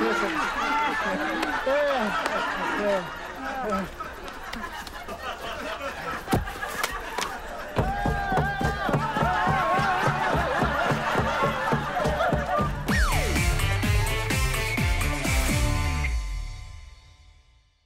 Yeah.